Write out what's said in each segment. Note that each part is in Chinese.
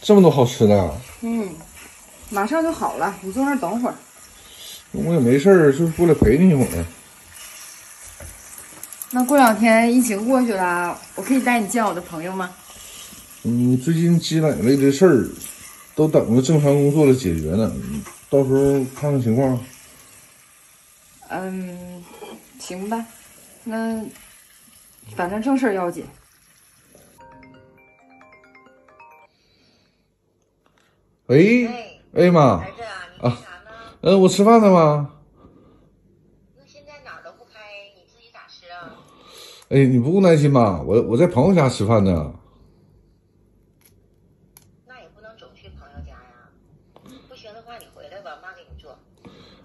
这么多好吃的，嗯，马上就好了，你坐那儿等会儿。我也没事儿，就是过来陪你一会儿。那过两天疫情过去了，我可以带你见我的朋友吗？嗯最近积累了这事儿，都等着正常工作的解决呢，到时候看看情况。嗯，行吧，那反正正事儿要紧。喂，哎妈，儿子啊，你干啥呢？嗯、我吃饭呢吗？那现在哪儿都不开，你自己咋吃啊？哎，你不用担心吧，我我在朋友家吃饭呢。那也不能总去朋友家呀。不行的话，你回来吧，妈给你做。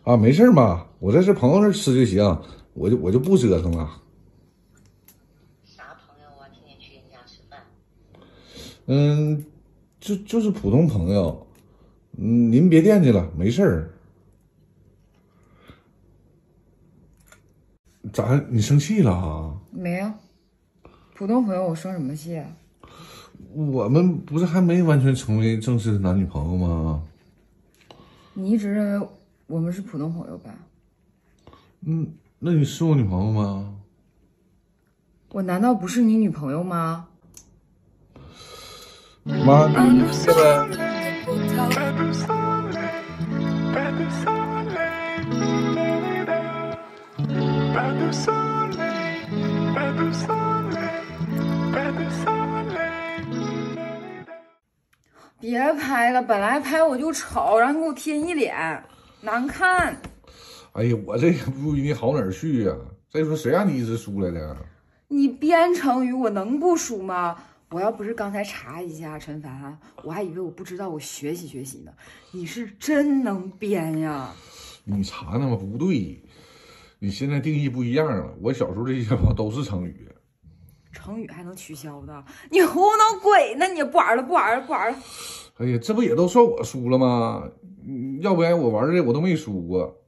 啊，没事儿妈，我在这朋友那吃就行，我就我就不折腾了。啥朋友啊？天天去人家吃饭。嗯，就就是普通朋友，嗯，您别惦记了，没事儿。咋？你生气了啊？没有，普通朋友，我生什么气啊？我们不是还没完全成为正式的男女朋友吗？你一直认为我们是普通朋友吧？嗯，那你是我女朋友吗？我难道不是你女朋友吗？妈，你理解别拍了，本来拍我就丑，然后给我贴一脸，难看。哎呀，我这也不比你好哪儿去呀、再说谁让你一直输来的？你编成语，我能不输吗？我要不是刚才查一下陈凡，我还以为我不知道，我学习学习呢。你是真能编呀！你查那么？不对，你现在定义不一样了。我小时候这些话都是成语。成语还能取消的？你糊弄鬼呢！你不玩了，不玩了，不玩了。哎呀，这不也都算我输了吗？嗯要不然我玩这我都没输过。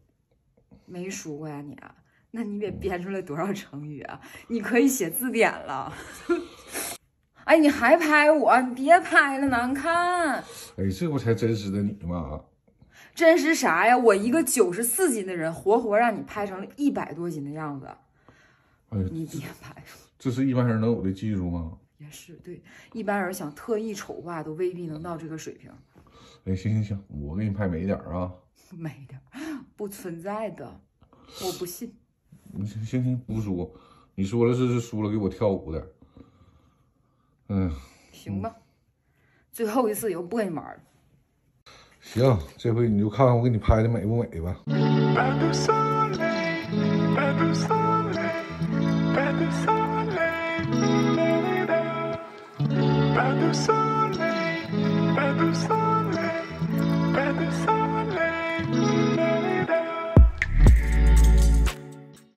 没输过呀你啊？那你得编出来多少成语啊？你可以写字典了。哎，你还拍我？你别拍了，难看。哎，这不才真实的你吗？真实啥呀？我一个九十四斤的人，活活让你拍成了一百多斤的样子。哎，你别拍，这是一般人能有的技术吗？也是对，一般人想特意丑化都未必能到这个水平。哎，行行行，我给你拍美点儿啊。没的，不存在的，我不信。你行行行，不说，你说了这是输了给我跳舞的。嗯，行吧，最后一次以后不跟你玩了。行，这回你就看看我给你拍的美不美吧。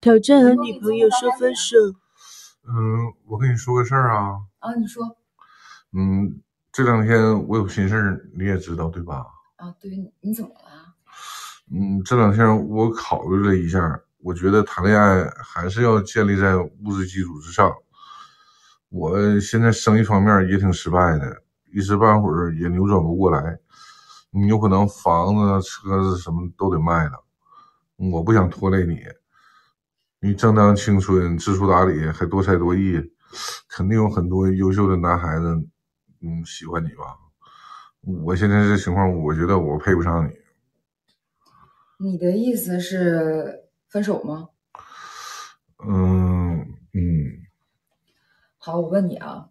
挑战和女朋友说分手。嗯，我跟你说个事儿啊。啊，你说嗯，这两天我有心事儿，你也知道对吧？啊，对，你你怎么了？嗯，这两天我考虑了一下，我觉得谈恋爱还是要建立在物质基础之上。我现在生意方面也挺失败的，一时半会儿也扭转不过来。你有可能房子、车子什么都得卖了，我不想拖累你。你正当青春，知书达理，还多才多艺，肯定有很多优秀的男孩子，嗯，喜欢你吧。我现在这情况，我觉得我配不上你。你的意思是分手吗？嗯嗯，好，我问你啊，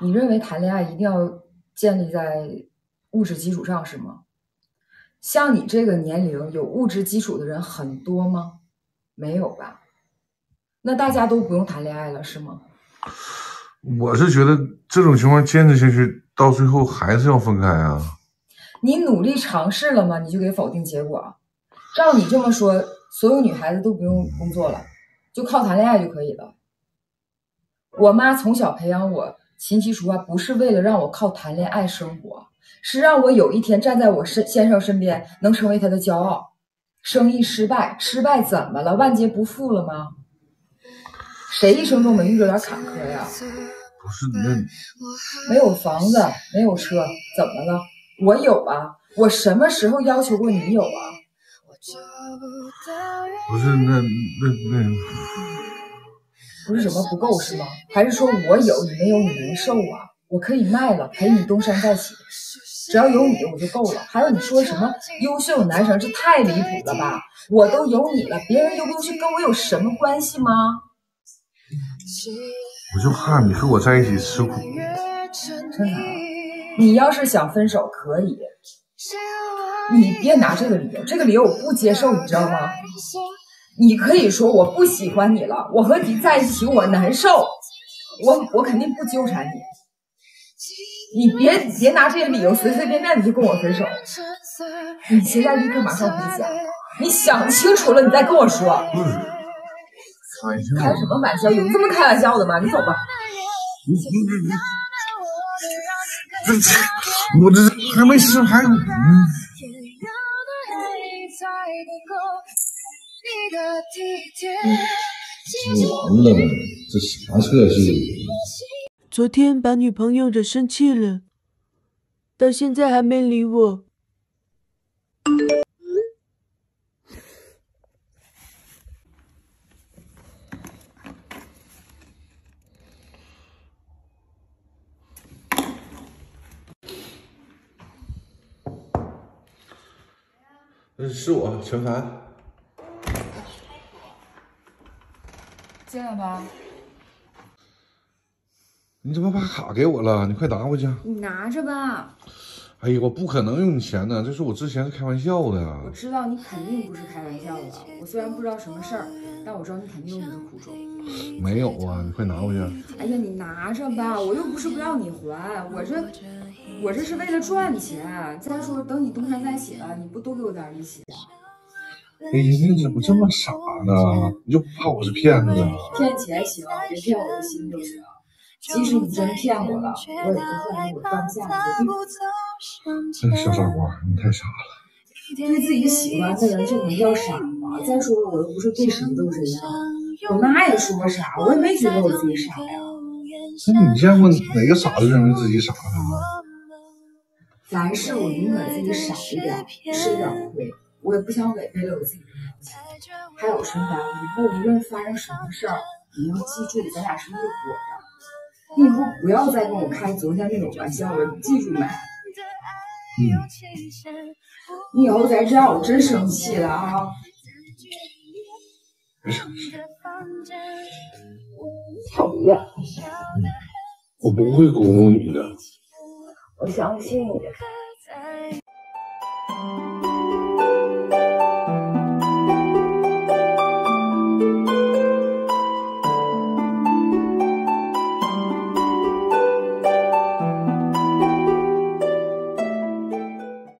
你认为谈恋爱一定要建立在物质基础上是吗？像你这个年龄有物质基础的人很多吗？没有吧？那大家都不用谈恋爱了是吗？我是觉得这种情况坚持下去，到最后还是要分开啊。你努力尝试了吗？你就给否定结果？照你这么说，所有女孩子都不用工作了，就靠谈恋爱就可以了。我妈从小培养我琴棋书画，不是为了让我靠谈恋爱生活，是让我有一天站在我身先生身边，能成为他的骄傲。生意失败，失败怎么了？万劫不复了吗？谁一生中没遇着点坎坷呀？不是那没有房子，没有车，怎么了？我有啊，我什么时候要求过你有啊？不是那那那不是什么不够是吗？还是说我有你没有你难受啊？我可以卖了，陪你东山再起，只要有你我就够了。还有你说什么优秀男生，这太离谱了吧？我都有你了，别人优不优秀跟我有什么关系吗？我就怕你和我在一起吃苦。真的，你要是想分手可以，你别拿这个理由，这个理由我不接受，你知道吗？你可以说我不喜欢你了，我和你在一起我难受，我我肯定不纠缠你。你别别拿这些理由随随便便的就跟我分手，你现在立刻马上回家，你想清楚了你再跟我说。开玩笑，开什么玩笑？有这么开玩笑的吗？你走吧。我这还没吃还嗯完了，这啥测试？昨天把女朋友惹生气了，到现在还没理我。呃是我陈凡，进来吧。你怎么把卡给我了？你快拿回去。你拿着吧。哎呀，我不可能用你钱的，这是我之前是开玩笑的。我知道你肯定不是开玩笑的。我虽然不知道什么事儿，但我知道你肯定有你的苦衷。没有啊，你快拿回去。哎呀，你拿着吧，我又不是不让你还，我这我这是为了赚钱。再说，等你东山再起了，你不多给我点利息啊？哎呀，你怎么这么傻呢？你就不怕我是骗子啊？骗钱行，别骗我的心就行。即使你真骗我了，我也不会后来我当下决定。哎，小傻瓜，你太傻了。对自己喜欢的人，这能叫傻吗？再说了，我又不是对谁都这样。我妈也说过傻，我也没觉得我自己傻呀。那你见过哪个傻子认为自己傻的吗？凡事我宁可自己傻一点，吃一点亏，我也不想违背了我自己的良心。还有陈凡，以后无论发生什么事儿，你要记住，咱俩是一伙的。你以后不要再跟我开昨天那种玩笑了，你记住没？你以后再这样，我真生气了啊！讨厌、嗯，我不会辜负你的，我相信你。